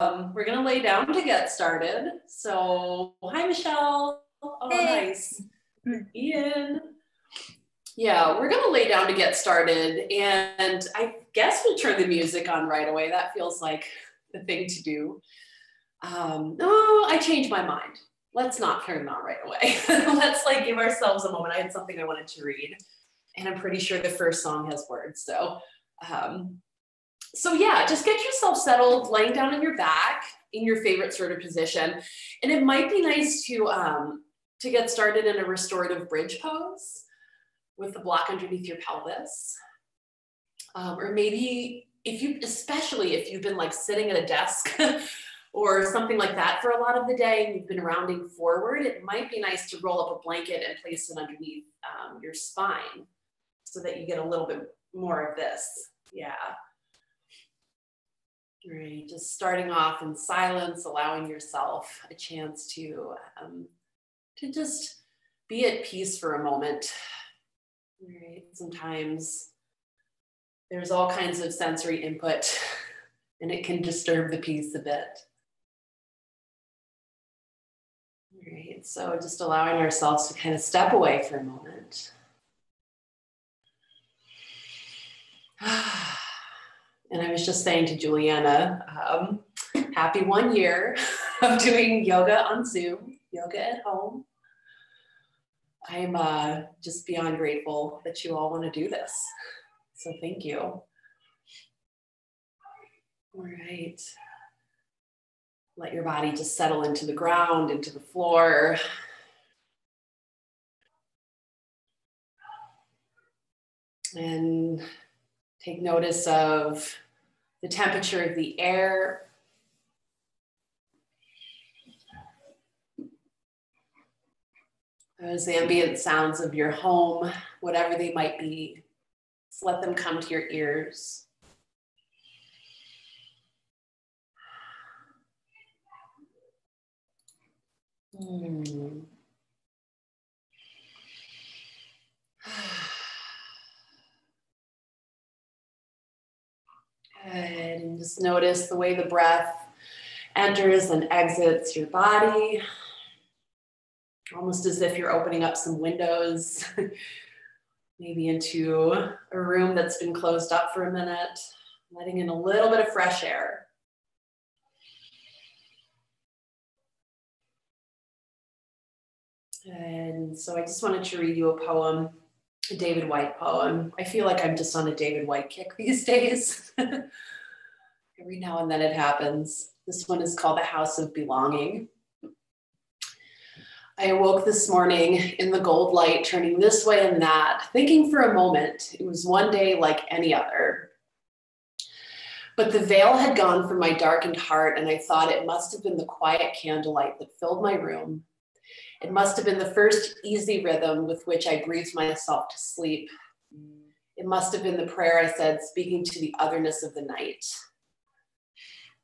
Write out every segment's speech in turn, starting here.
Um, we're gonna lay down to get started. So, hi, Michelle. Oh, Hey. nice. Ian. Yeah, we're gonna lay down to get started, and I guess we'll turn the music on right away. That feels like the thing to do. Um, oh, I changed my mind. Let's not turn it on right away. Let's like give ourselves a moment. I had something I wanted to read, and I'm pretty sure the first song has words. So, um, so yeah, just get yourself settled, laying down on your back in your favorite sort of position, and it might be nice to um, to get started in a restorative bridge pose with the block underneath your pelvis, um, or maybe if you, especially if you've been like sitting at a desk. Or something like that for a lot of the day, and you've been rounding forward, it might be nice to roll up a blanket and place it underneath um, your spine so that you get a little bit more of this. Yeah. Right, just starting off in silence, allowing yourself a chance to um, to just be at peace for a moment. Right, sometimes there's all kinds of sensory input, and it can disturb the peace a bit. Right, so just allowing ourselves to kind of step away for a moment. And I was just saying to Juliana, um, happy one year of doing yoga on Zoom, yoga at home. I'm uh, just beyond grateful that you all want to do this. So thank you. All right. Let your body just settle into the ground, into the floor. And take notice of the temperature of the air. Those ambient sounds of your home, whatever they might be, just let them come to your ears. Hmm. And just notice the way the breath enters and exits your body, almost as if you're opening up some windows, maybe into a room that's been closed up for a minute, letting in a little bit of fresh air. And so I just wanted to read you a poem, David Whyte poem. I feel like I'm just on a David Whyte kick these days. Every now and then it happens. This one is called The House of Belonging. I awoke this morning in the gold light, turning this way and that, thinking for a moment it was one day like any other. But the veil had gone from my darkened heart, and I thought it must have been the quiet candlelight that filled my room. It must have been the first easy rhythm with which I breathed myself to sleep. It must have been the prayer I said, speaking to the otherness of the night.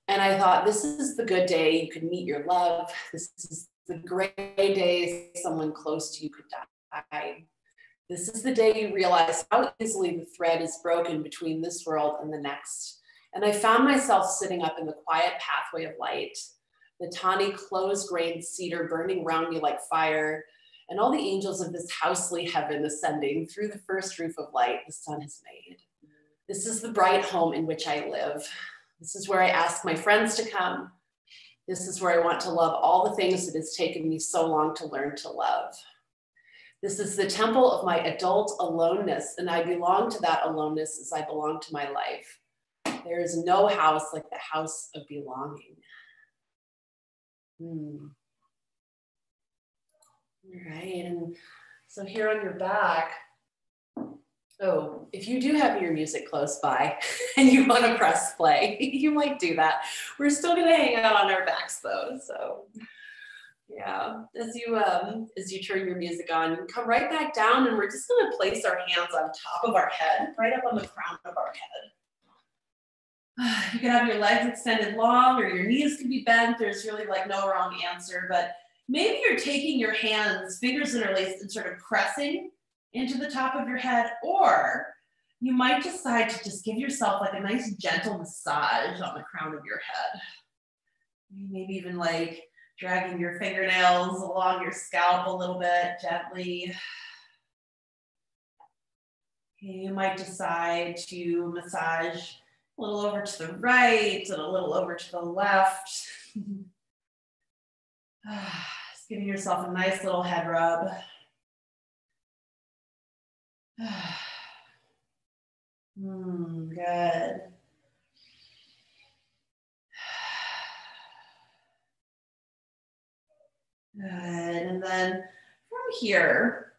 And I thought, this is the good day you could meet your love. This is the great day someone close to you could die. This is the day you realize how easily the thread is broken between this world and the next. And I found myself sitting up in the quiet pathway of light, the tawny close grained cedar burning round me like fire, and all the angels of this housely heaven ascending through the first roof of light the sun has made. This is the bright home in which I live. This is where I ask my friends to come. This is where I want to love all the things that has taken me so long to learn to love. This is the temple of my adult aloneness, and I belong to that aloneness as I belong to my life. There is no house like the house of belonging. All right, and so here on your back, oh, if you do have your music close by and you want to press play, you might do that. We're still gonna hang out on our backs though, so yeah. As you um as you turn your music on, come right back down, and we're just gonna place our hands on top of our head, right up on the crown of our head. You can have your legs extended long or your knees can be bent. There's really like no wrong answer, but maybe you're taking your hands, fingers interlaced, and sort of pressing into the top of your head, or you might decide to just give yourself like a nice gentle massage on the crown of your head. Maybe even like dragging your fingernails along your scalp a little bit gently. You might decide to massage a little over to the right and a little over to the left. Just giving yourself a nice little head rub. mm, good. Good. And then from here,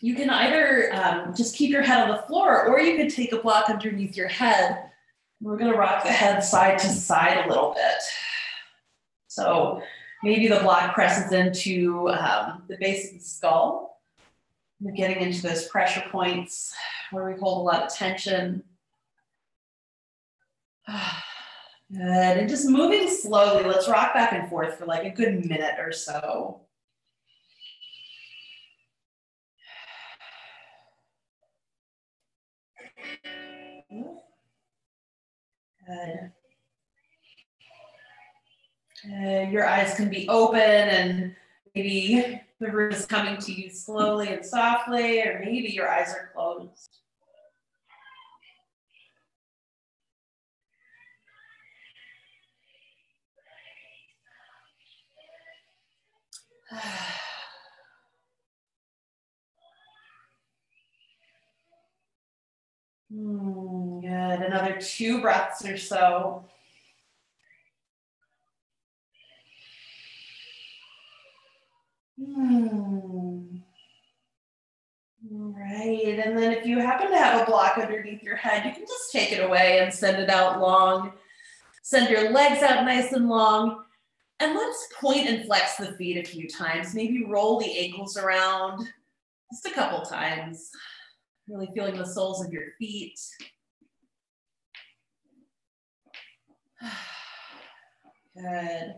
you can either um, just keep your head on the floor or you could take a block underneath your head. We're going to rock the head side to side a little bit. So maybe the block presses into um, the base of the skull. We're getting into those pressure points where we hold a lot of tension. Good. And just moving slowly. Let's rock back and forth for like a good minute or so. Uh, your eyes can be open and maybe the room is coming to you slowly and softly, or maybe your eyes are closed. good. Another two breaths or so. Hmm. All right. And then if you happen to have a block underneath your head, you can just take it away and send it out long. Send your legs out nice and long. And let's point and flex the feet a few times. Maybe roll the ankles around just a couple times. Really feeling the soles of your feet. Good.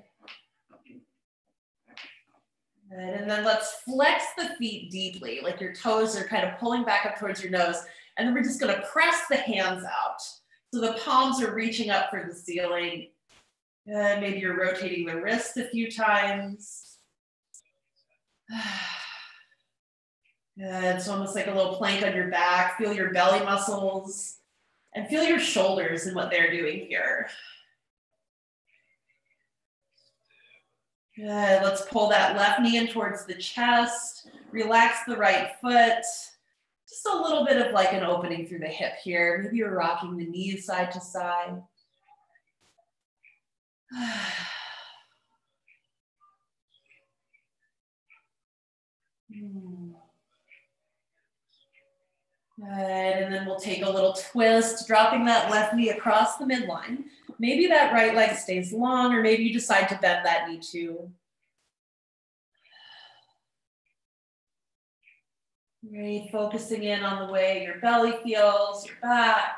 Good. And then let's flex the feet deeply, like your toes are kind of pulling back up towards your nose. And then we're just going to press the hands out. So the palms are reaching up for the ceiling. Good. Maybe you're rotating the wrist a few times. Good. It's almost like a little plank on your back. Feel your belly muscles and feel your shoulders and what they're doing here. Good. Let's pull that left knee in towards the chest. Relax the right foot. Just a little bit of like an opening through the hip here. Maybe you're rocking the knees side to side. Hmm. Good, and then we'll take a little twist, dropping that left knee across the midline. Maybe that right leg stays long, or maybe you decide to bend that knee too. Great, focusing in on the way your belly feels, your back,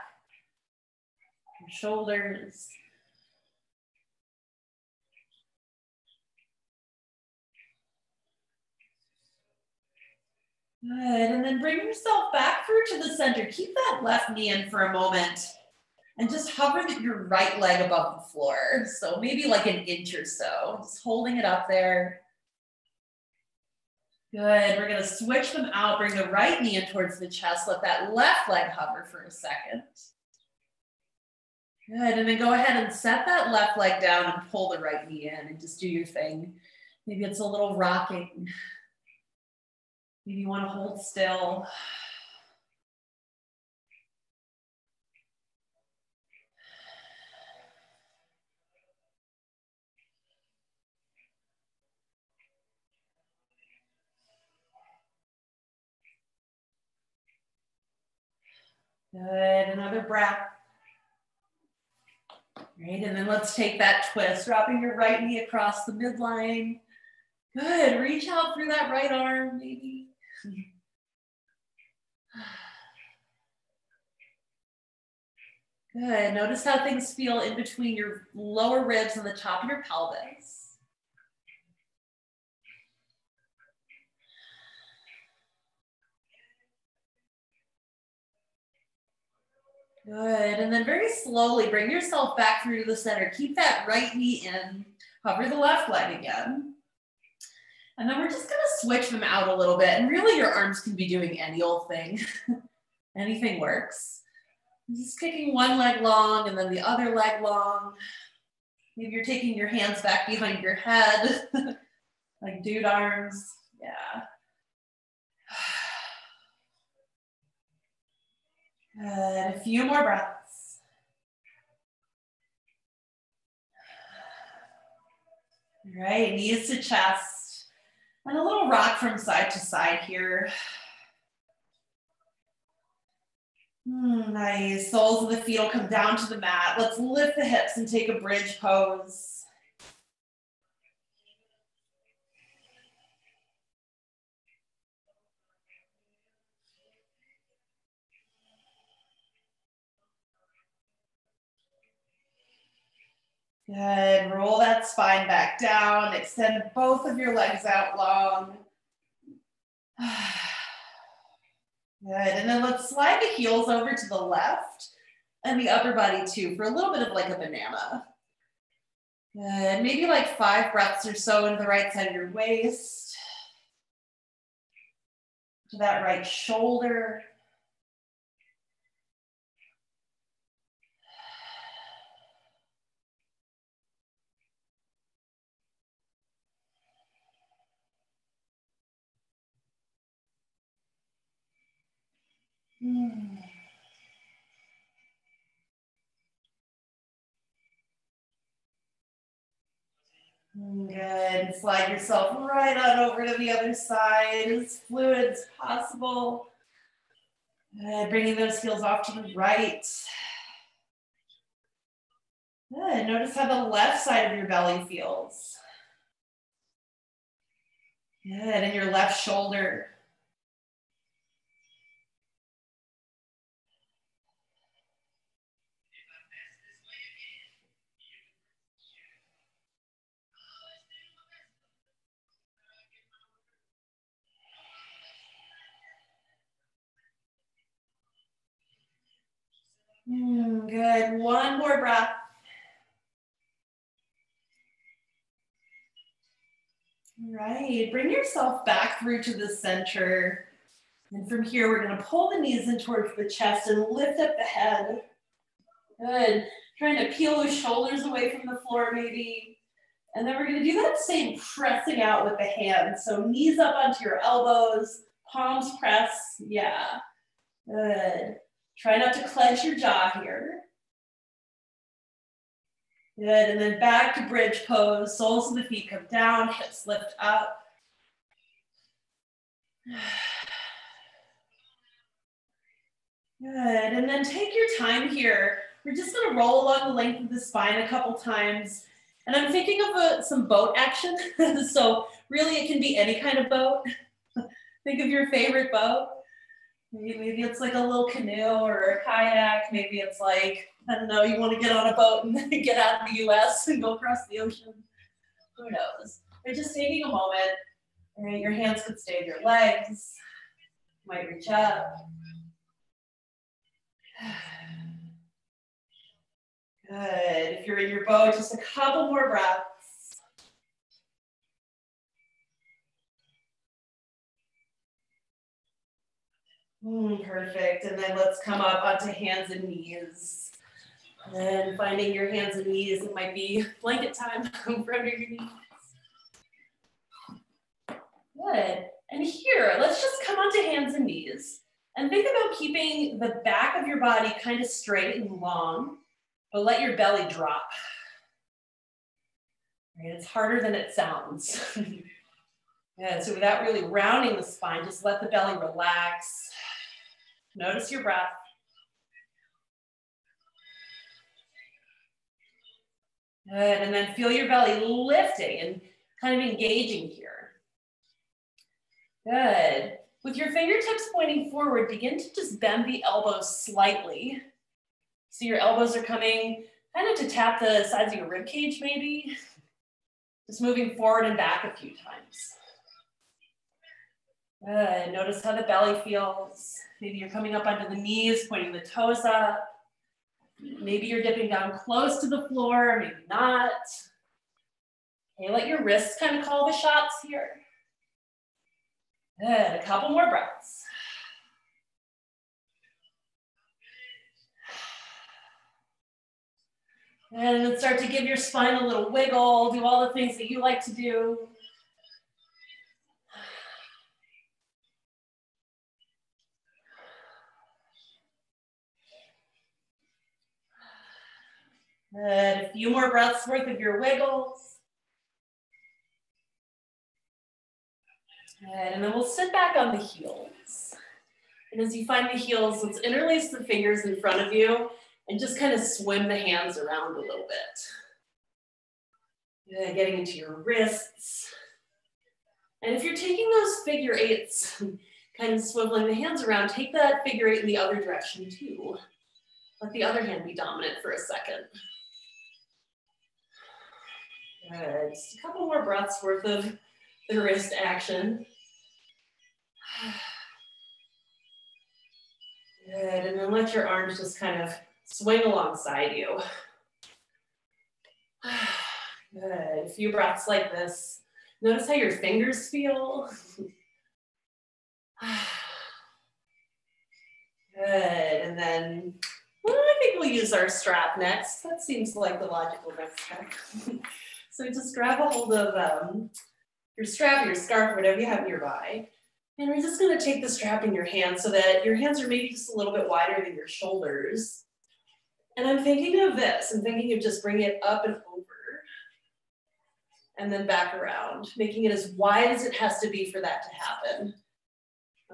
your shoulders. Good, and then bring yourself back through to the center. Keep that left knee in for a moment and just hover your right leg above the floor. So maybe like an inch or so, just holding it up there. Good, we're gonna switch them out, bring the right knee in towards the chest, let that left leg hover for a second. Good, and then go ahead and set that left leg down and pull the right knee in and just do your thing. Maybe it's a little rocking. Maybe you want to hold still. Good, another breath. Great, and then let's take that twist, dropping your right knee across the midline. Good, reach out through that right arm, maybe. Good. Notice how things feel in between your lower ribs and the top of your pelvis. Good. And then very slowly bring yourself back through to the center. Keep that right knee in. Hover the left leg again. And then we're just gonna switch them out a little bit. And really your arms can be doing any old thing. Anything works. Just kicking one leg long and then the other leg long. Maybe you're taking your hands back behind your head, like dude arms. Yeah. Good. A few more breaths. All right, knees to chest. And a little rock from side to side here. Mm, nice. Soles of the feet will come down to the mat. Let's lift the hips and take a bridge pose. Good. Roll that spine back down. Extend both of your legs out long. Good. And then let's slide the heels over to the left and the upper body too for a little bit of like a banana. Good. Maybe like five breaths or so into the right side of your waist. To that right shoulder. Hmm. Good. Slide yourself right on over to the other side, as fluid as possible. Good. Bringing those heels off to the right. Good. Notice how the left side of your belly feels. Good. And your left shoulder. Mm, good. One more breath. All right. Bring yourself back through to the center. And from here, we're going to pull the knees in towards the chest and lift up the head. Good. Trying to peel those shoulders away from the floor, maybe. And then we're going to do that same pressing out with the hands. So knees up onto your elbows, palms press. Yeah. Good. Try not to clench your jaw here. Good, and then back to bridge pose. Soles of the feet come down, hips lift up. Good, and then take your time here. We're just gonna roll along the length of the spine a couple times. And I'm thinking of a, some boat action. so really it can be any kind of boat. Think of your favorite boat. Maybe, it's like a little canoe or a kayak. Maybe it's like, I don't know, you want to get on a boat and get out of the US and go across the ocean. Who knows? But just taking a moment, right, your hands could stay in your legs, might reach up. Good. If you're in your boat, just a couple more breaths. Mm, perfect. And then let's come up onto hands and knees. And finding your hands and knees, it might be blanket time for under your knees. Good. And here, let's just come onto hands and knees. And think about keeping the back of your body kind of straight and long, but let your belly drop. Right, it's harder than it sounds. yeah, so without really rounding the spine, just let the belly relax. Notice your breath. Good, and then feel your belly lifting and kind of engaging here. Good. With your fingertips pointing forward, begin to just bend the elbows slightly. So your elbows are coming kind of to tap the sides of your rib cage maybe. Just moving forward and back a few times. Good. Notice how the belly feels. Maybe you're coming up onto the knees, pointing the toes up. Maybe you're dipping down close to the floor, maybe not. Okay, let your wrists kind of call the shots here. Good, a couple more breaths. And then start to give your spine a little wiggle, do all the things that you like to do. Good, a few more breaths worth of your wiggles. Good, and then we'll sit back on the heels. And as you find the heels, let's interlace the fingers in front of you and just kind of swim the hands around a little bit. Good, getting into your wrists. And if you're taking those figure eights, kind of swiveling the hands around, take that figure eight in the other direction too. Let the other hand be dominant for a second. Good. Just a couple more breaths worth of the wrist action. Good. And then let your arms just kind of swing alongside you. Good. A few breaths like this. Notice how your fingers feel. Good. And then well, I think we'll use our strap next. That seems like the logical next step. So just grab a hold of um, your strap, your scarf, whatever you have nearby. And we're just gonna take the strap in your hand so that your hands are maybe just a little bit wider than your shoulders. And I'm thinking of this, I'm thinking of just bringing it up and over and then back around, making it as wide as it has to be for that to happen.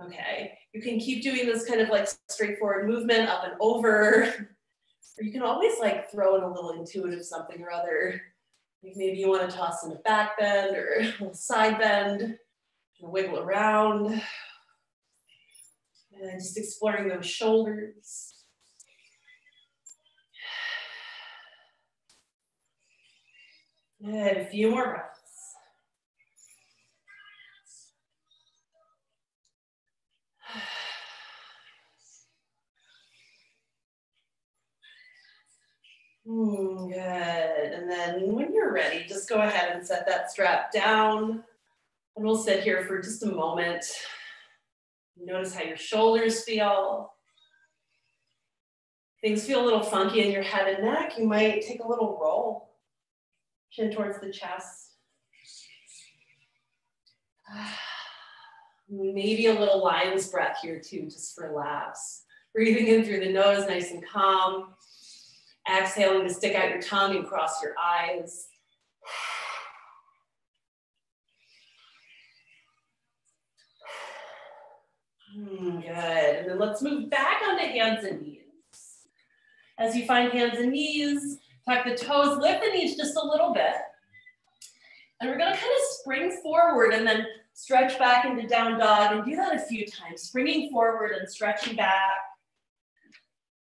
Okay, you can keep doing this kind of like straightforward movement up and over, or you can always like throw in a little intuitive something or other maybe you want to toss in a back bend or a side bend, wiggle around. And just exploring those shoulders. And a few more breaths. Mm, good. And then when you're ready, just go ahead and set that strap down. And we'll sit here for just a moment. Notice how your shoulders feel. Things feel a little funky in your head and neck. You might take a little roll, chin towards the chest. Maybe a little lion's breath here too, just laughs. Breathing in through the nose, nice and calm. Exhaling to stick out your tongue and cross your eyes. Mm, good. And then let's move back onto hands and knees. As you find hands and knees, tuck the toes, lift the knees just a little bit. And we're gonna kind of spring forward and then stretch back into down dog and do that a few times, springing forward and stretching back.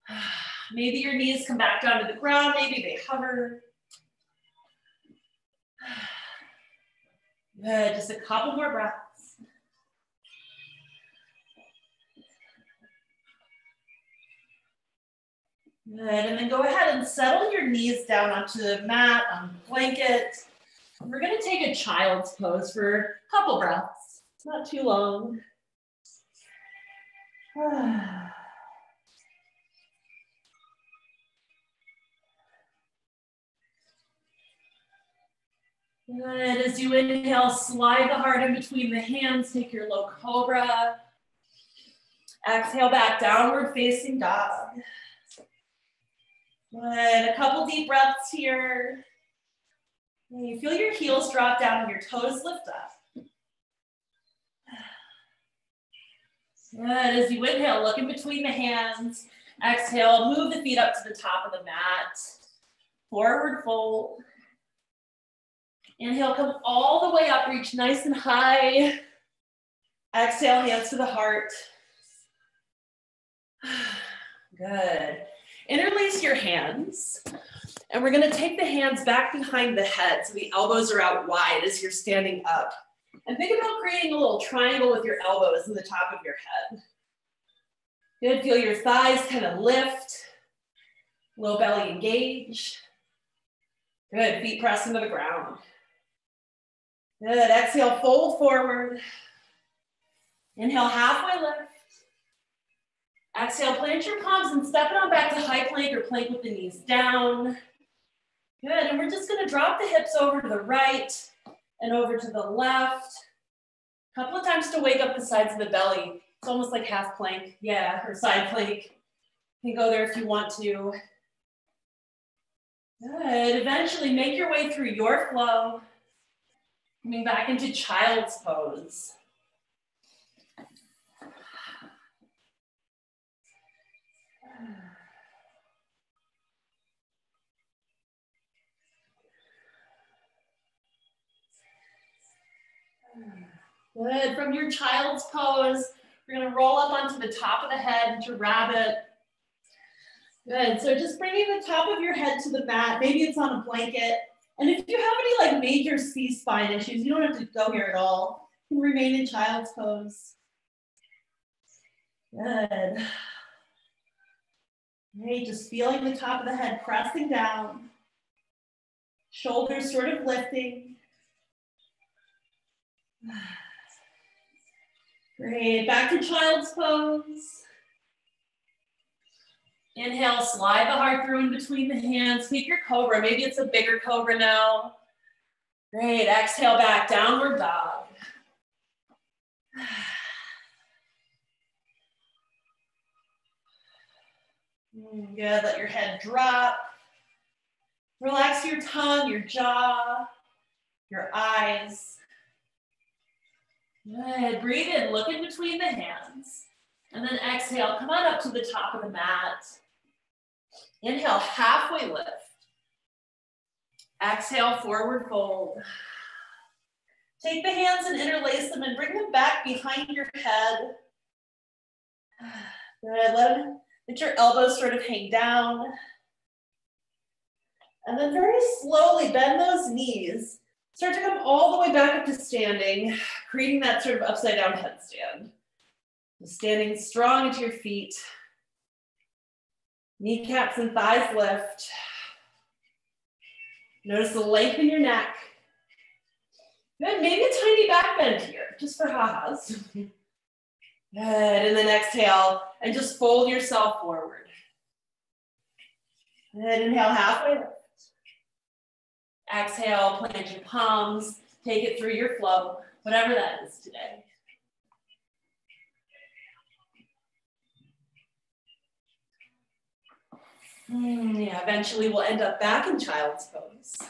Maybe your knees come back down to the ground, maybe they hover. Good, just a couple more breaths. Good, and then go ahead and settle your knees down onto the mat, on the blanket. We're gonna take a child's pose for a couple breaths. Not too long. Good. As you inhale, slide the heart in between the hands. Take your low cobra. Exhale back, downward facing dog. Good. A couple deep breaths here. You feel your heels drop down and your toes lift up. Good. As you inhale, look in between the hands. Exhale, move the feet up to the top of the mat. Forward fold. Inhale, come all the way up, reach nice and high. Exhale, hands to the heart. Good. Interlace your hands. And we're gonna take the hands back behind the head so the elbows are out wide as you're standing up. And think about creating a little triangle with your elbows in the top of your head. Good, feel your thighs kind of lift. Low belly engage. Good, feet press into the ground. Good, exhale, fold forward. Inhale, halfway lift. Exhale, plant your palms and step it on back to high plank or plank with the knees down. Good, and we're just gonna drop the hips over to the right and over to the left. A couple of times to wake up the sides of the belly. It's almost like half plank, yeah, or side plank. You can go there if you want to. Good, eventually make your way through your flow. Coming back into child's pose. Good, from your child's pose, we're gonna roll up onto the top of the head into rabbit. Good, so just bringing the top of your head to the mat, maybe it's on a blanket. And if you have any like major C-spine issues, you don't have to go here at all. You can remain in child's pose. Good. Okay, just feeling the top of the head pressing down. Shoulders sort of lifting. Great, back to child's pose. Inhale, slide the heart through in between the hands. Take your cobra. Maybe it's a bigger cobra now. Great, exhale back, downward dog. Mm, good, let your head drop. Relax your tongue, your jaw, your eyes. Good. Breathe in, look in between the hands. And then exhale, come on up to the top of the mat. Inhale, halfway lift. Exhale, forward fold. Take the hands and interlace them and bring them back behind your head. Good. Let, let your elbows sort of hang down. And then very slowly bend those knees Start to come all the way back up to standing, creating that sort of upside down headstand. Standing strong into your feet. Kneecaps and thighs lift. Notice the length in your neck. Good, maybe a tiny back bend here, just for ha-has. Good, and then exhale, and just fold yourself forward. And inhale, halfway. Exhale, plant your palms, take it through your flow, whatever that is today. Mm, yeah, eventually we'll end up back in child's pose.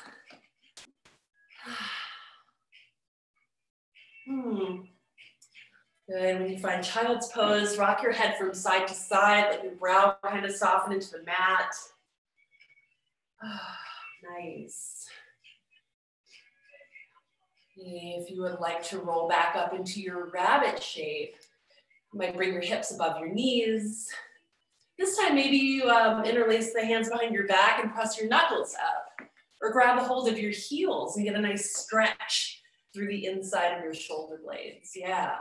Hmm. Good. When you find child's pose, rock your head from side to side, let your brow kind of soften into the mat. nice. If you would like to roll back up into your rabbit shape, you might bring your hips above your knees. This time, maybe you um, interlace the hands behind your back and press your knuckles up, or grab a hold of your heels and get a nice stretch through the inside of your shoulder blades. Yeah,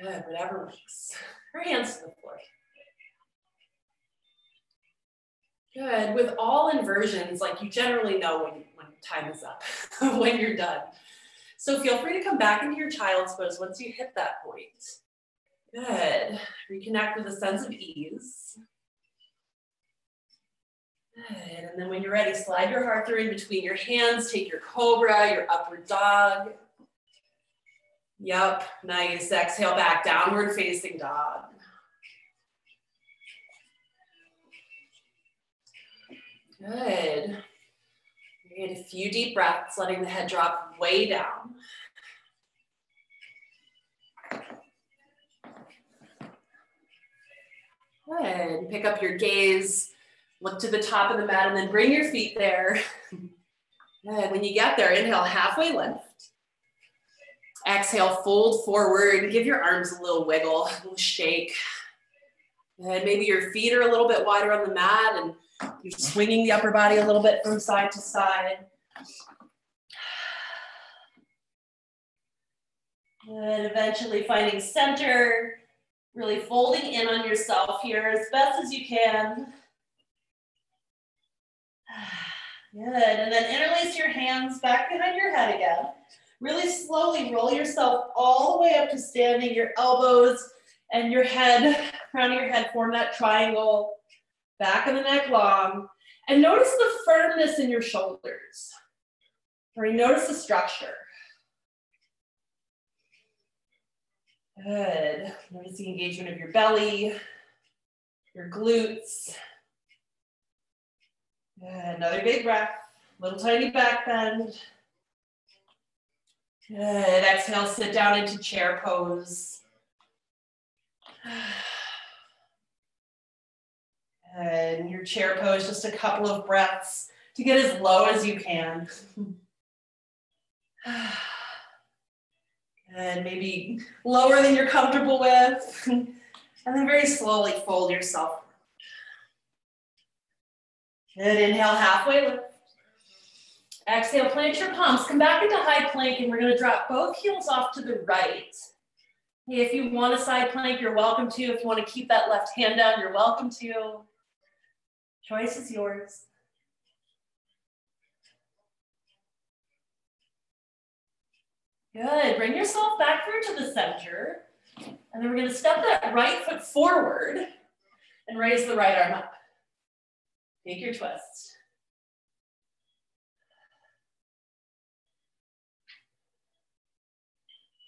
good, whatever works. Or hands to the floor. Good. With all inversions, like you generally know when, when time is up, when you're done. So feel free to come back into your child's pose once you hit that point. Good. Reconnect with a sense of ease. Good. And then when you're ready, slide your heart through in between your hands. Take your cobra, your upward dog. Yep, nice. Exhale back, downward facing dog. Good. Get a few deep breaths, letting the head drop way down. Good. Pick up your gaze, look to the top of the mat, and then bring your feet there. Good. When you get there, inhale, halfway lift. Exhale, fold forward. Give your arms a little wiggle, a little shake. And maybe your feet are a little bit wider on the mat and you're swinging the upper body a little bit from side to side. And eventually finding center, really folding in on yourself here as best as you can. Good, and then interlace your hands back behind your head again. Really slowly roll yourself all the way up to standing, your elbows and your head, crown of your head, form that triangle, back of the neck long. And notice the firmness in your shoulders. Notice the structure. Good. Notice the engagement of your belly, your glutes. Good. Another big breath. Little tiny back bend. Good. Exhale, sit down into chair pose. And your chair pose, just a couple of breaths to get as low as you can. And maybe lower than you're comfortable with. and then very slowly fold yourself. Good, inhale, halfway. Exhale, plant your palms. Come back into high plank and we're gonna drop both heels off to the right. If you want a side plank, you're welcome to. If you wanna keep that left hand down, you're welcome to. Choice is yours. Good, bring yourself back through to the center. And then we're gonna step that right foot forward and raise the right arm up. Take your twist.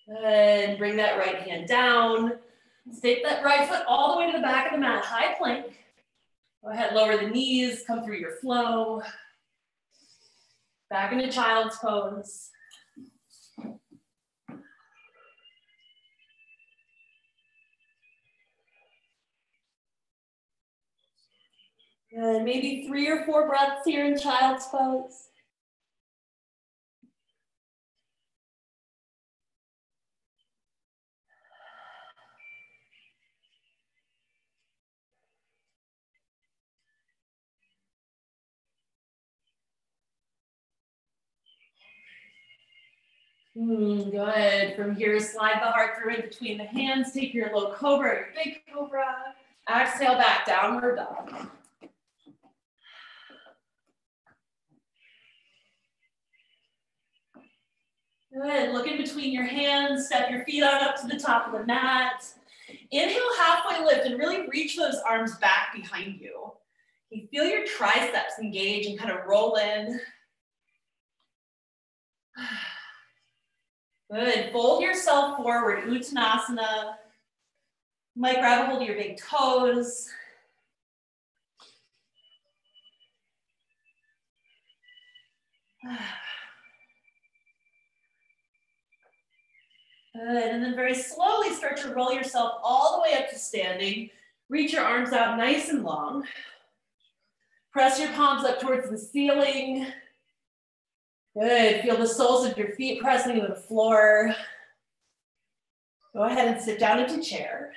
Good, bring that right hand down. Take that right foot all the way to the back of the mat, high plank. Go ahead, lower the knees, come through your flow. Back into child's pose. Good, maybe three or four breaths here in child's pose. Mm, good. From here, slide the heart through in between the hands. Take your low cobra, your big cobra. Exhale back, downward dog. Good. Look in between your hands. Step your feet on up to the top of the mat. Inhale, halfway lift, and really reach those arms back behind you. You feel your triceps engage and kind of roll in. Good. Fold yourself forward, Uttanasana. You might grab a hold of your big toes. Good. And then very slowly start to roll yourself all the way up to standing. Reach your arms out nice and long. Press your palms up towards the ceiling. Good. Feel the soles of your feet pressing to the floor. Go ahead and sit down into chair.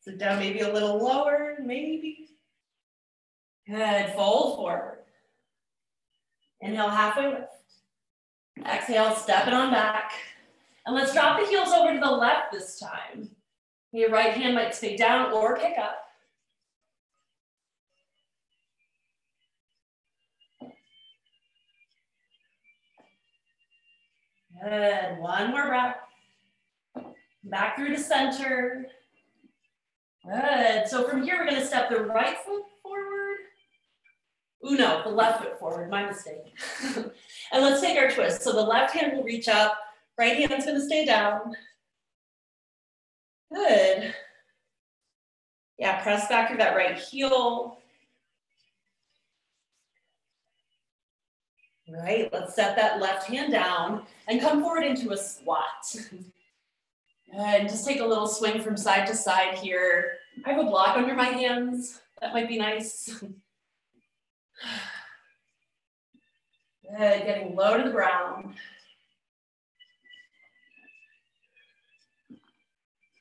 Sit down maybe a little lower, maybe. Good. Fold forward. Inhale, halfway lift. Exhale, step it on back. And let's drop the heels over to the left this time. Your right hand might stay down or pick up. Good. One more breath. Back through to center. Good. So from here, we're to step the right foot. Ooh, no, the left foot forward. My mistake. and let's take our twist. So the left hand will reach up. Right hand's to stay down. Good. Yeah, press back through that right heel. Right, let's set that left hand down and come forward into a squat. And just take a little swing from side to side here. I have a block under my hands. That might be nice. Good, getting low to the ground.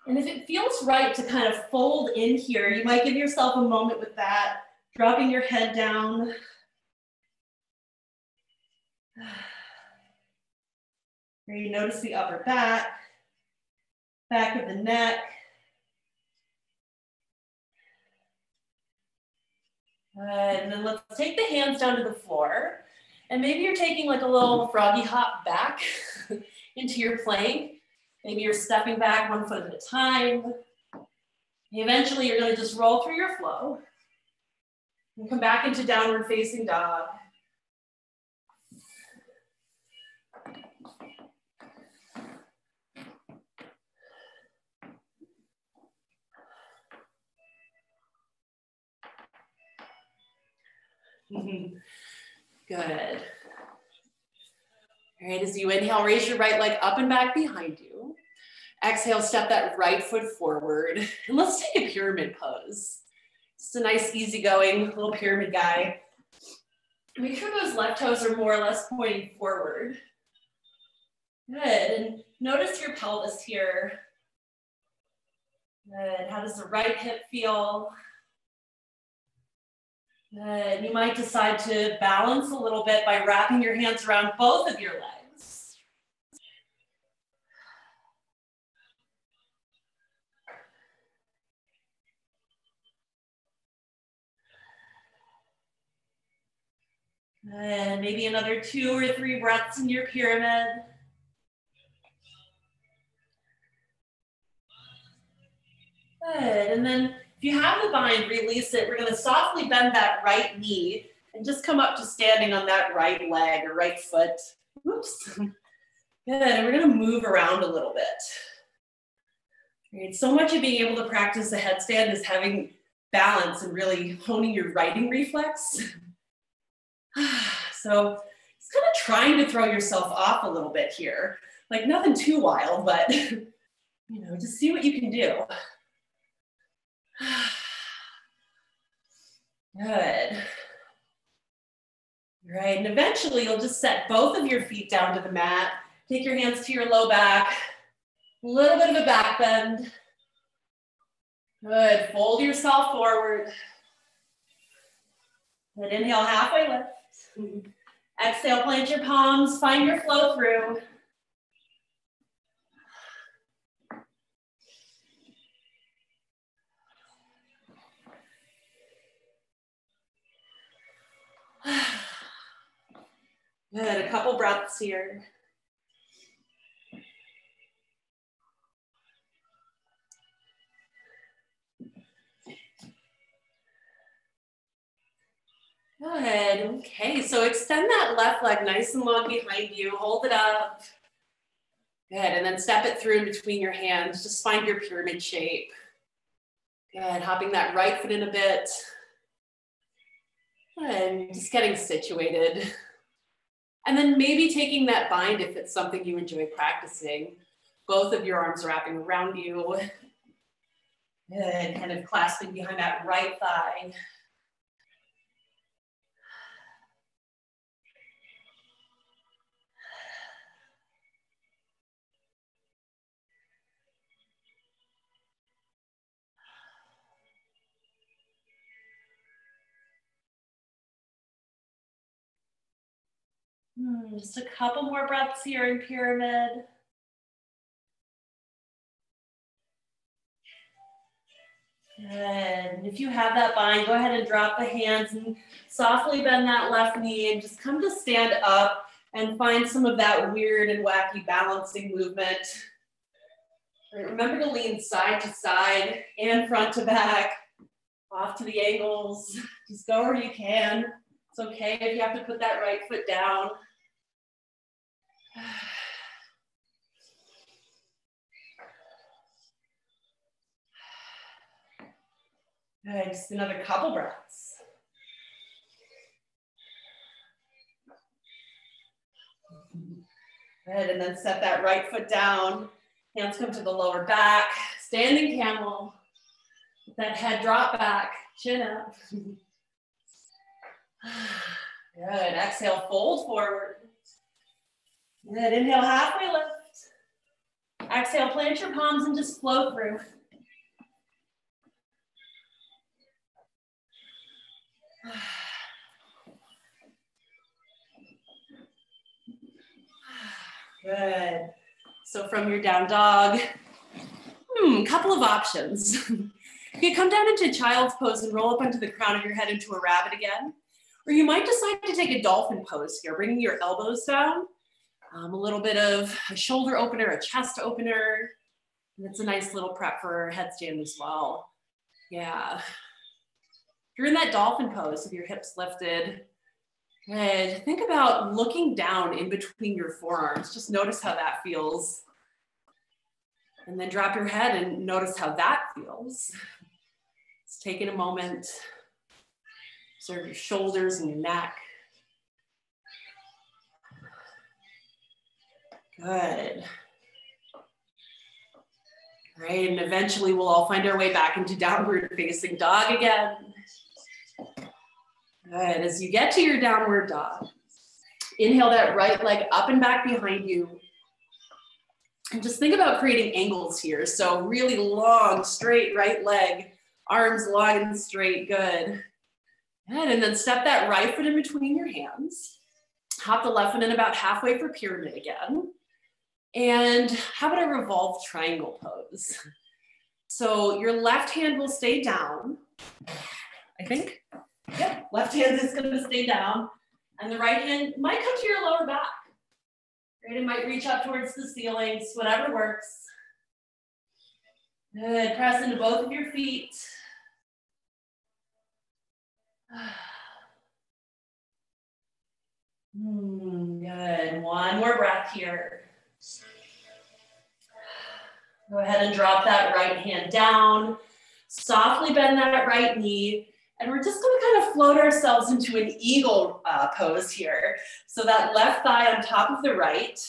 And if it feels right to kind of fold in here, you might give yourself a moment with that, dropping your head down. Here you notice the upper back, back of the neck, and then let's take the hands down to the floor. And maybe you're taking like a little froggy hop back into your plank. Maybe you're stepping back one foot at a time. Eventually, you're to just roll through your flow and come back into downward facing dog. Good. All right, as you inhale, raise your right leg up and back behind you. Exhale, step that right foot forward. And let's take a pyramid pose. Just a nice, easygoing little pyramid guy. Make sure those left toes are more or less pointing forward. Good, and notice your pelvis here. Good, how does the right hip feel? Good. You might decide to balance a little bit by wrapping your hands around both of your legs. And maybe another two or three breaths in your pyramid. Good. And then you have the bind, release it. We're going to softly bend that right knee and just come up to standing on that right leg or right foot. Oops. Good. And we're going to move around a little bit. Great. So much of being able to practice a headstand is having balance and really honing your righting reflex. so it's kind of trying to throw yourself off a little bit here. Like nothing too wild, but you know, just see what you can do. Good. Right, and eventually you'll just set both of your feet down to the mat. Take your hands to your low back. A little bit of a back bend. Good, fold yourself forward. Good, inhale, halfway lift. Exhale, plant your palms, find your flow through. Good, a couple breaths here. Good, okay, so extend that left leg nice and long behind you, hold it up. Good, and then step it through in between your hands, just find your pyramid shape. Good, hopping that right foot in a bit. And just getting situated. And then maybe taking that bind if it's something you enjoy practicing. Both of your arms wrapping around you. And kind of clasping behind that right thigh. Hmm, just a couple more breaths here in pyramid. Good. If you have that bind, go ahead and drop the hands and softly bend that left knee and just come to stand up and find some of that weird and wacky balancing movement. Right, remember to lean side to side and front to back, off to the angles. Just go where you can. It's okay if you have to put that right foot down. Good, just another couple breaths. Good, and then set that right foot down. Hands come to the lower back. Standing camel. That head drop back, chin up. Good, exhale, fold forward. Good, inhale, halfway lift. Exhale, plant your palms and just flow through. Good. So from your down dog, hmm, couple of options. You come down into child's pose and roll up onto the crown of your head into a rabbit again. Or you might decide to take a dolphin pose here, bringing your elbows down. Um, a little bit of a shoulder opener, a chest opener. And it's a nice little prep for headstand as well. Yeah. You're in that dolphin pose with your hips lifted, good. Think about looking down in between your forearms. Just notice how that feels. And then drop your head and notice how that feels. It's taking a moment. Observe your shoulders and your neck. Good. Great, and eventually we'll all find our way back into downward facing dog again. Good, as you get to your downward dog, inhale that right leg up and back behind you. And just think about creating angles here. So really long, straight right leg, arms long and straight, good. Good, and then step that right foot in between your hands. Hop the left foot in about halfway for pyramid again. And how about a revolved triangle pose? So your left hand will stay down, I think. Yep, left hand is gonna stay down. And the right hand might come to your lower back. Right, it might reach up towards the ceilings, whatever works. Good, press into both of your feet. Hmm, good, one more breath here. Go ahead and drop that right hand down. Softly bend that right knee. And we're just gonna kind of float ourselves into an eagle uh, pose here. So that left thigh on top of the right.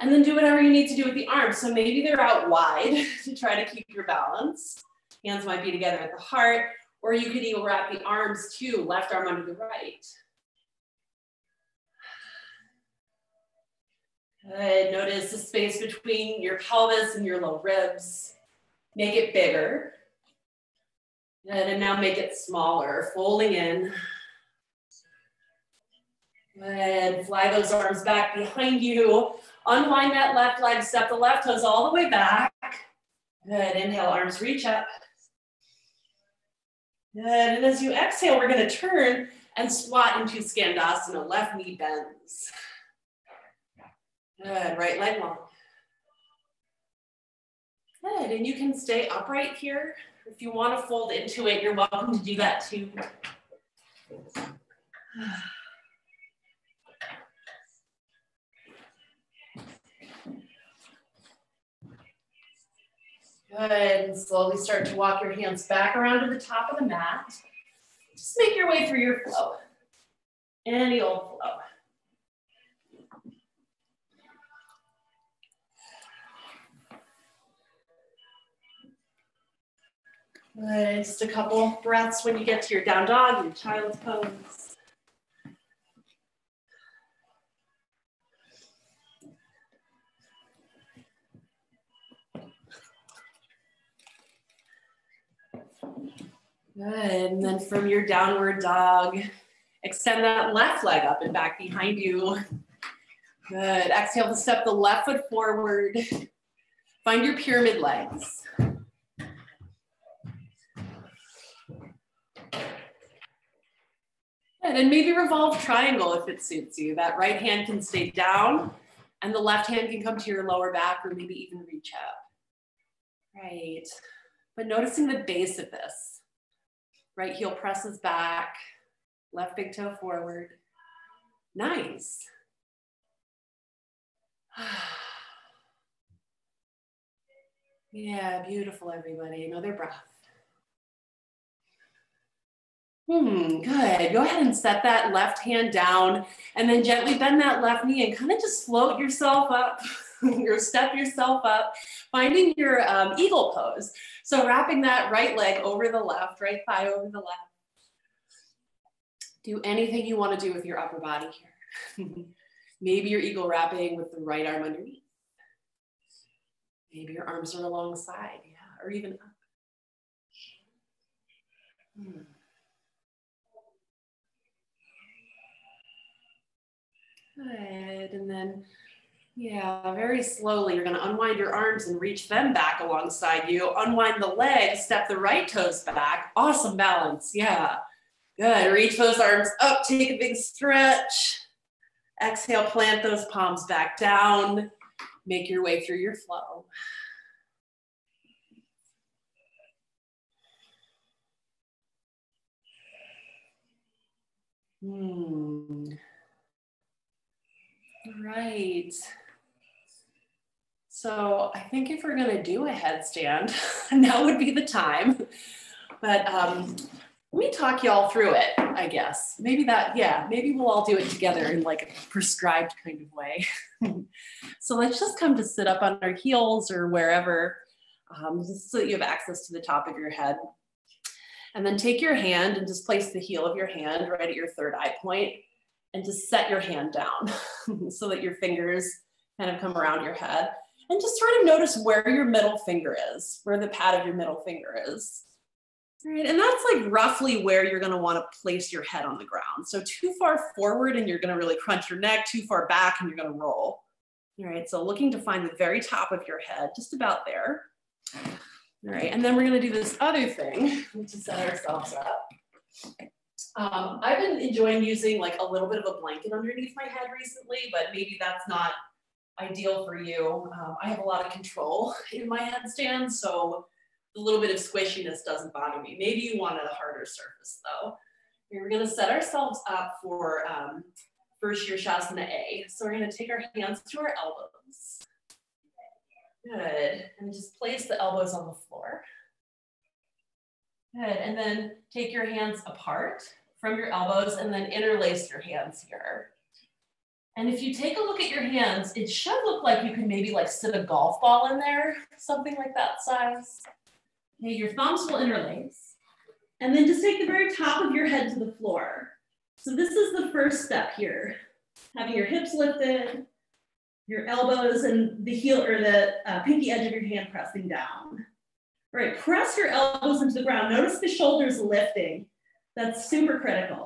And then do whatever you need to do with the arms. So maybe they're out wide to try to keep your balance. Hands might be together at the heart, or you could even wrap the arms too, left arm under the right. Good. Notice the space between your pelvis and your low ribs. Make it bigger. Good. And now make it smaller, folding in. Good. Fly those arms back behind you. Unwind that left leg, step the left toes all the way back. Good. Inhale, arms reach up. Good. And as you exhale, we're going to turn and squat into Skandasana. Left knee bends. Good, right leg long. Good, and you can stay upright here. If you want to fold into it, you're welcome to do that too. Good, and slowly start to walk your hands back around to the top of the mat. Just make your way through your flow. Any old flow. Just a couple breaths when you get to your down dog, your child's pose. Good. And then from your downward dog, extend that left leg up and back behind you. Good. Exhale to step the left foot forward. Find your pyramid legs. And then maybe revolve triangle if it suits you. That right hand can stay down and the left hand can come to your lower back or maybe even reach up. Right. But noticing the base of this. Right heel presses back, left big toe forward. Nice. yeah, beautiful, everybody. Another breath. Hmm, good. Go ahead and set that left hand down and then gently bend that left knee and kind of just float yourself up or step yourself up, finding your um, eagle pose. So wrapping that right leg over the left, right thigh over the left. Do anything you want to do with your upper body here. Maybe you're eagle wrapping with the right arm underneath. Maybe your arms are alongside, yeah, or even up. Hmm. Good. And then Yeah, very slowly. You're going to unwind your arms and reach them back alongside you. Unwind the legs, step the right toes back. Awesome balance. Yeah. Good. Reach those arms up, take a big stretch. Exhale, plant those palms back down. Make your way through your flow. Hmm. Right. So I think if we're gonna do a headstand, now would be the time. But um, let me talk y'all through it, I guess. Maybe that, yeah, maybe we'll all do it together in like a prescribed kind of way. so let's just come to sit up on our heels or wherever, um, just so that you have access to the top of your head. And then take your hand and just place the heel of your hand right at your third eye point and just set your hand down so that your fingers kind of come around your head. And just sort of notice where your middle finger is, where the pad of your middle finger is. Right, and that's like roughly where you're gonna wanna place your head on the ground. So too far forward and you're gonna really crunch your neck, too far back and you're gonna roll. All right, so looking to find the very top of your head, just about there. All right, and then we're gonna do this other thing to set ourselves up. Um, I've been enjoying using like a little bit of a blanket underneath my head recently, but maybe that's not ideal for you. Um, I have a lot of control in my headstand, so a little bit of squishiness doesn't bother me. Maybe you want a harder surface though. We're gonna set ourselves up for um, first Shirshasana A. So we're gonna take our hands to our elbows. Good, and just place the elbows on the floor. Good, and then take your hands apart from your elbows and then interlace your hands here. And if you take a look at your hands, it should look like you can maybe like sit a golf ball in there, something like that size. Okay, your thumbs will interlace. And then just take the very top of your head to the floor. So this is the first step here. Having your hips lifted, your elbows and the heel or the uh, pinky edge of your hand pressing down. All right, press your elbows into the ground. Notice the shoulders lifting. That's super critical.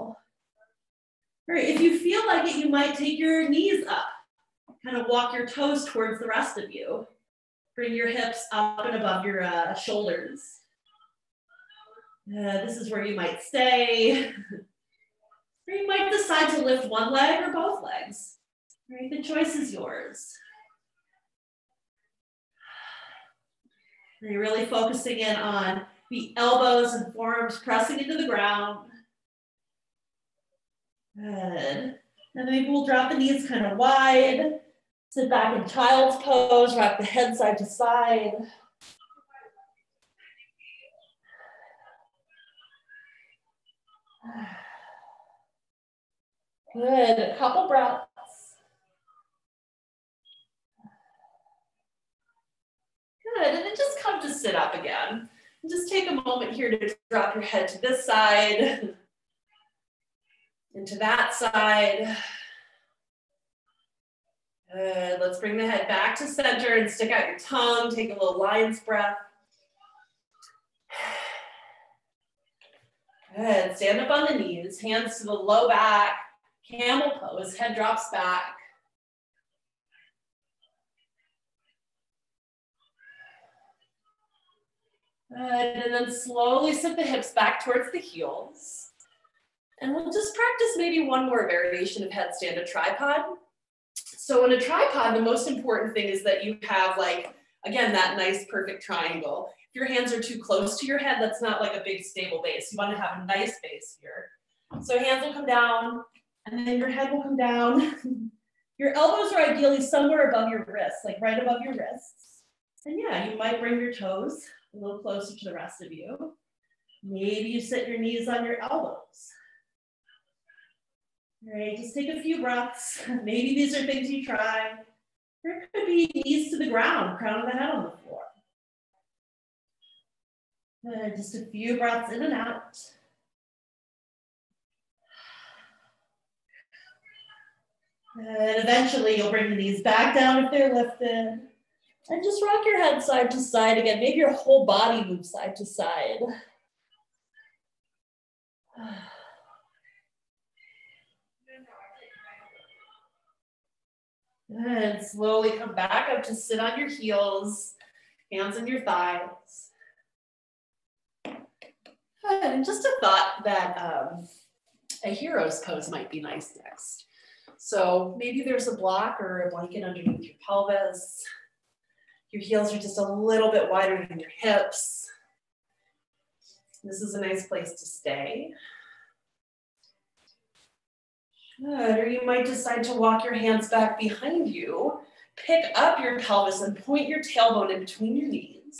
All right, if you feel like it, you might take your knees up. Kind of walk your toes towards the rest of you. Bring your hips up and above your uh, shoulders. Uh, this is where you might stay. or you might decide to lift one leg or both legs. Right, the choice is yours. You're really focusing in on the elbows and forearms pressing into the ground. Good. And maybe we'll drop the knees kind of wide. Sit back in child's pose, rock the head side to side. Good, a couple breaths. Good, and then just come to sit up again. And just take a moment here to drop your head to this side, into that side. Good, let's bring the head back to center and stick out your tongue. Take a little lion's breath. Good, stand up on the knees, hands to the low back, camel pose, head drops back. Good, and then slowly sit the hips back towards the heels. And we'll just practice maybe one more variation of headstand, a tripod. So in a tripod, the most important thing is that you have like, again, that nice perfect triangle. If your hands are too close to your head, that's not like a big stable base. You wanna have a nice base here. So hands will come down and then your head will come down. your elbows are ideally somewhere above your wrists, like right above your wrists. And yeah, you might bring your toes a little closer to the rest of you. Maybe you sit your knees on your elbows. All right, just take a few breaths. Maybe these are things you try. Or it could be knees to the ground, crown of the head on the floor. Uh, just a few breaths in and out. And eventually you'll bring the knees back down if they're lifted. And just rock your head side to side again. Maybe your whole body moves side to side. And slowly come back up to sit on your heels, hands on your thighs. And just a thought that um, a hero's pose might be nice next. So maybe there's a block or a blanket underneath your pelvis. Your heels are just a little bit wider than your hips. This is a nice place to stay. Good, or you might decide to walk your hands back behind you, pick up your pelvis and point your tailbone in between your knees.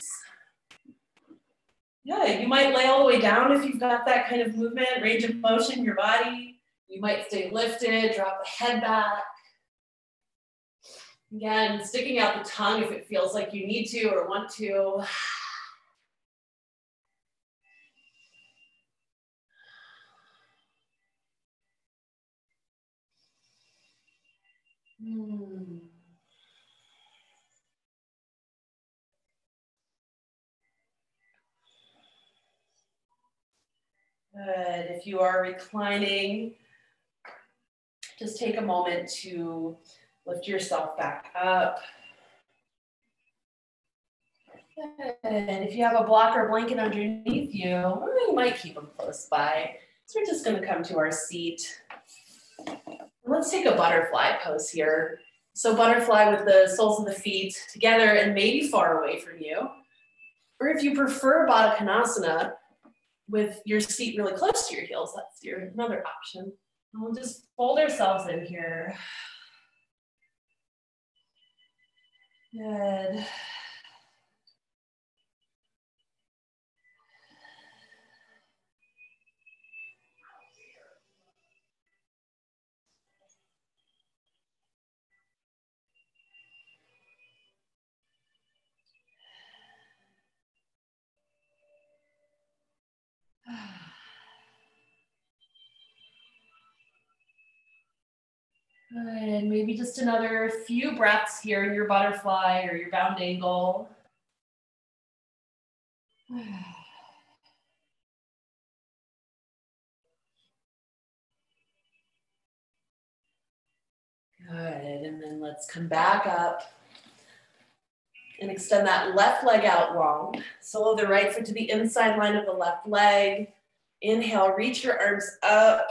Yeah, you might lay all the way down if you've got that kind of movement, range of motion in your body. You might stay lifted, drop the head back. Again, sticking out the tongue if it feels like you need to or want to. Hmm. Good. If you are reclining, just take a moment to lift yourself back up. And if you have a blocker or blanket underneath you, you might keep them close by. So we're just going to come to our seat. Let's take a butterfly pose here. So butterfly with the soles of the feet together and maybe far away from you. Or if you prefer Baddha Konasana with your seat really close to your heels, that's your another option. And we'll just fold ourselves in here. Good. Good, and maybe just another few breaths here in your butterfly or your bound angle. Good, and then let's come back up and extend that left leg out long. Sole the right foot to the inside line of the left leg. Inhale, reach your arms up.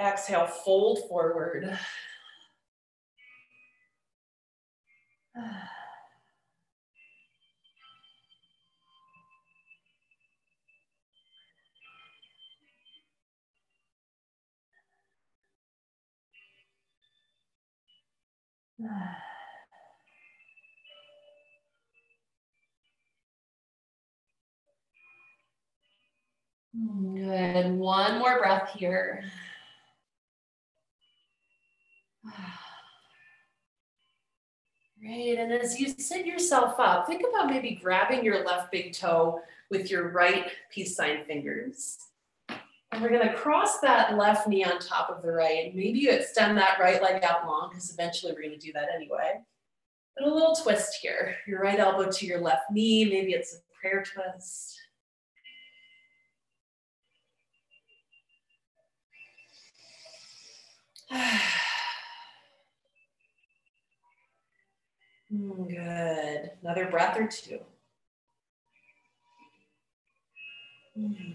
Exhale, fold forward. Good. One more breath here. Great. And as you sit yourself up, think about maybe grabbing your left big toe with your right peace sign fingers. And we're going to cross that left knee on top of the right. Maybe you extend that right leg out long because eventually we're going to do that anyway. But a little twist here. Your right elbow to your left knee. Maybe it's a prayer twist. good. Another breath or two. Mm.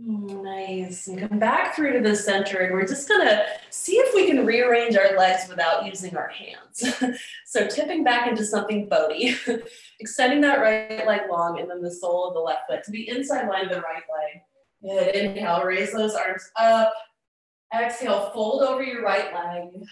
Nice. And come back through to the center. And we're just going to see if we can rearrange our legs without using our hands. so tipping back into something Bodhi, extending that right leg long and then the sole of the left foot to the inside line of the right leg. Good. Inhale, raise those arms up. Exhale, fold over your right leg.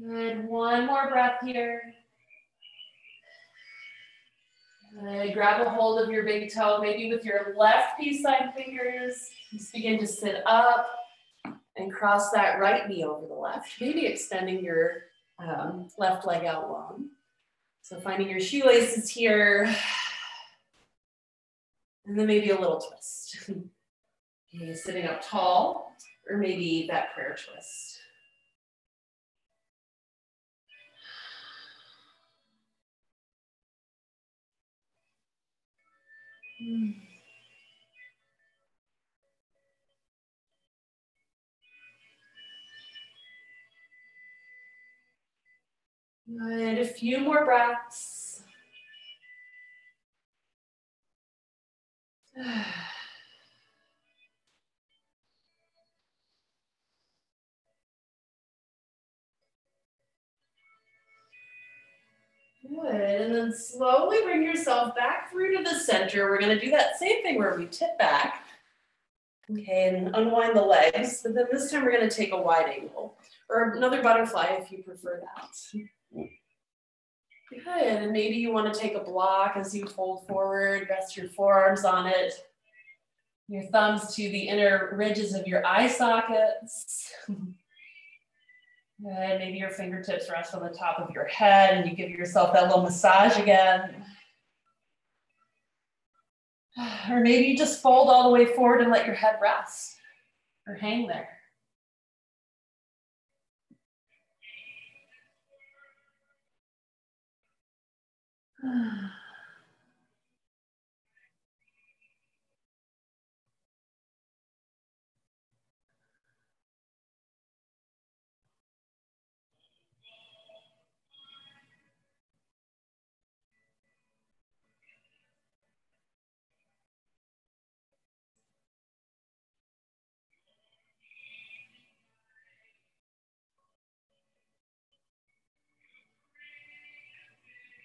Good. One more breath here. Good. Grab a hold of your big toe, maybe with your left peace sign fingers. Just begin to sit up and cross that right knee over the left, maybe extending your um, left leg out long. So finding your shoelaces here, and then maybe a little twist. sitting up tall, or maybe that prayer twist. Mm. Good. A few more breaths. Good. And then slowly bring yourself back through to the center. We're going to do that same thing where we tip back. Okay, and unwind the legs. But then this time we're going to take a wide angle or another butterfly if you prefer that. Good. And maybe you want to take a block as you fold forward, rest your forearms on it. Your thumbs to the inner ridges of your eye sockets. Good. Maybe your fingertips rest on the top of your head and you give yourself that little massage again. Or maybe you just fold all the way forward and let your head rest or hang there.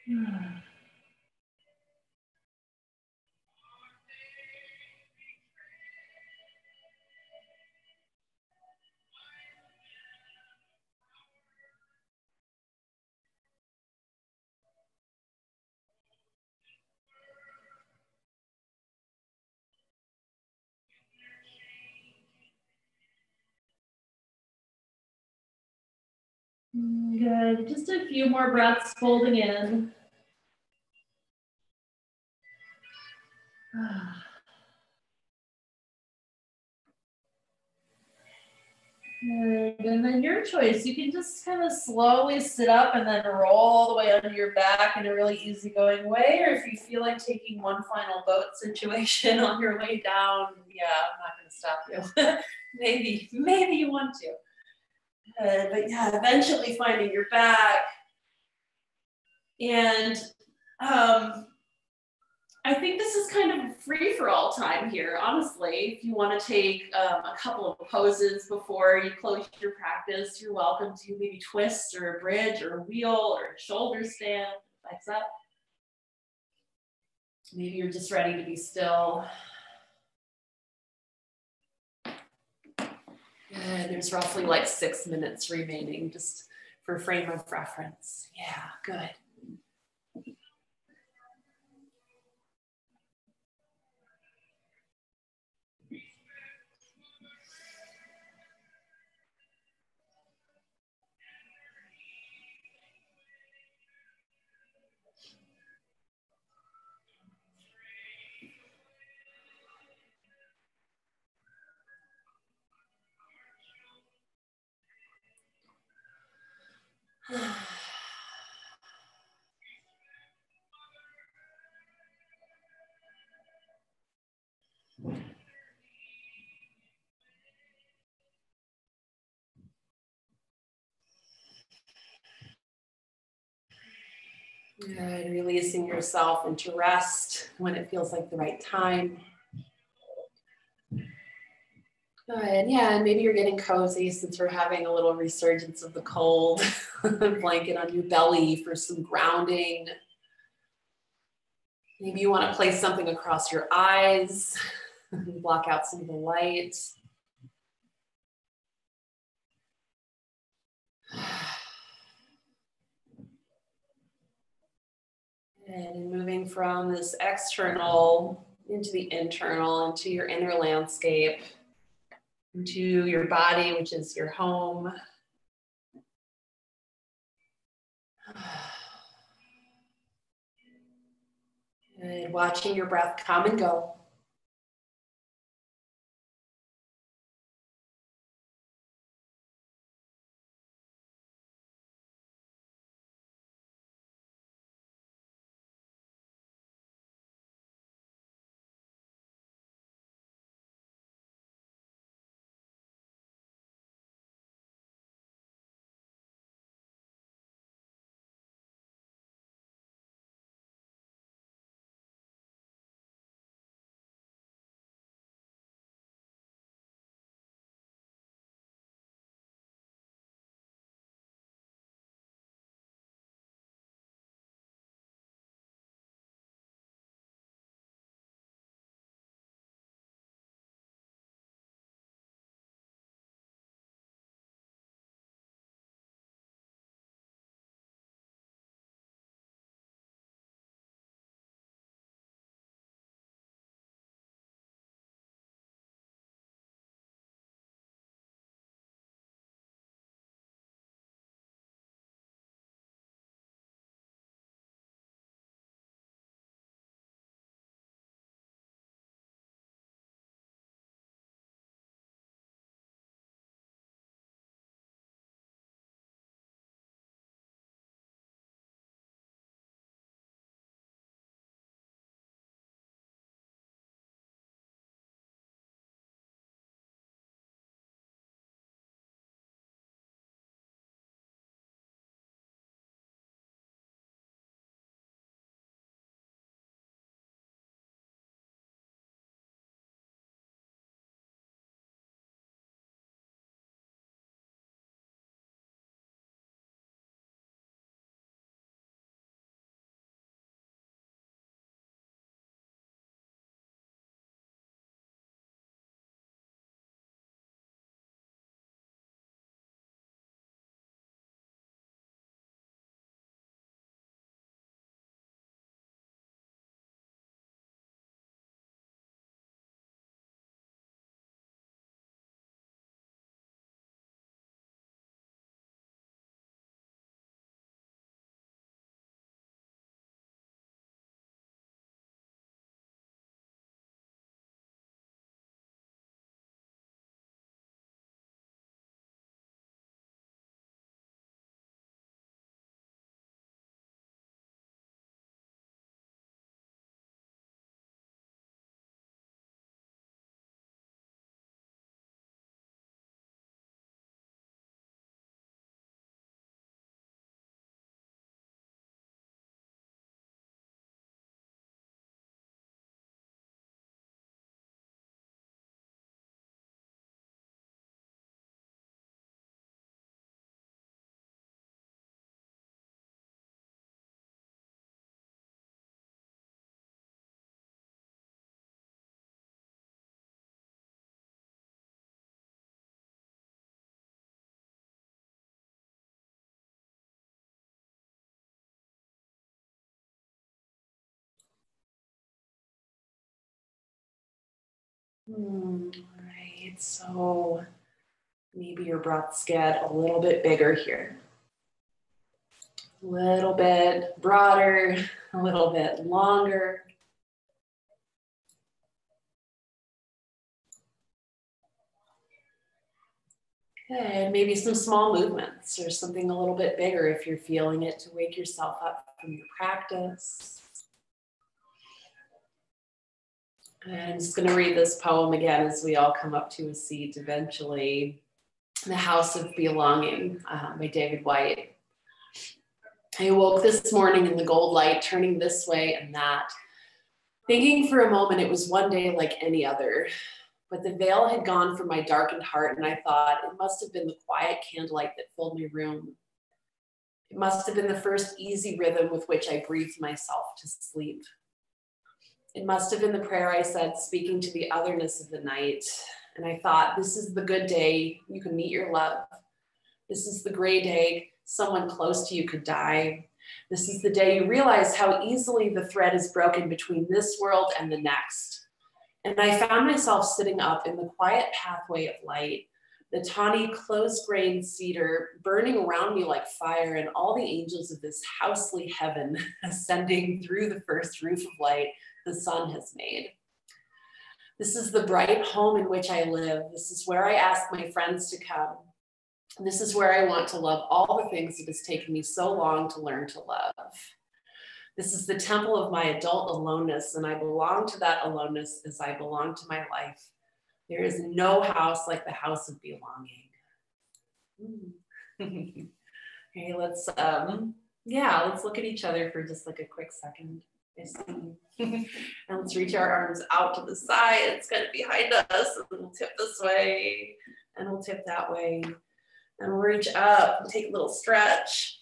Hmm. Just a few more breaths folding in. Good. And then your choice. You can just kind of slowly sit up and then roll all the way under your back in a really easygoing way. Or if you feel like taking one final boat situation on your way down, yeah, I'm not going to stop you. maybe, maybe you want to. Uh, but yeah, eventually finding your back. And um, I think this is kind of free for all time here, honestly. If you want to take um, a couple of poses before you close your practice, you're welcome to maybe twist or a bridge or a wheel or a shoulder stand, legs up. Maybe you're just ready to be still. Good. There's roughly like six minutes remaining just for frame of reference. Yeah, good. Good, releasing yourself into rest when it feels like the right time. Good. Yeah, and maybe you're getting cozy since we're having a little resurgence of the cold. Blanket on your belly for some grounding. Maybe you want to place something across your eyes, block out some of the light. And moving from this external into the internal, into your inner landscape, into your body, which is your home. And watching your breath come and go. Hmm, all right, so maybe your breaths get a little bit bigger here. A little bit broader, a little bit longer. Okay, maybe some small movements or something a little bit bigger if you're feeling it to wake yourself up from your practice. And I'm just going to read this poem again as we all come up to a seat eventually. The House of Belonging uh, by David Whyte. I awoke this morning in the gold light, turning this way and that, thinking for a moment it was one day like any other. But the veil had gone from my darkened heart, and I thought it must have been the quiet candlelight that filled my room. It must have been the first easy rhythm with which I breathed myself to sleep. It must have been the prayer I said, speaking to the otherness of the night. And I thought, this is the good day you can meet your love. This is the gray day someone close to you could die. This is the day you realize how easily the thread is broken between this world and the next. And I found myself sitting up in the quiet pathway of light, the tawny close grained cedar burning around me like fire, and all the angels of this housely heaven ascending through the first roof of light the sun has made. This is the bright home in which I live. This is where I ask my friends to come. This is where I want to love all the things it has taken me so long to learn to love. This is the temple of my adult aloneness, and I belong to that aloneness as I belong to my life. There is no house like the house of belonging. okay, let's um, yeah, let's look at each other for just like a quick second. And let's reach our arms out to the sides, kind of behind us, and we'll tip this way, and we'll tip that way, and we'll reach up and take a little stretch.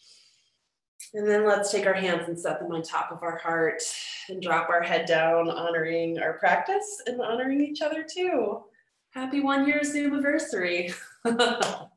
And then let's take our hands and set them on top of our heart and drop our head down, honoring our practice and honoring each other too. Happy one year Zoom anniversary.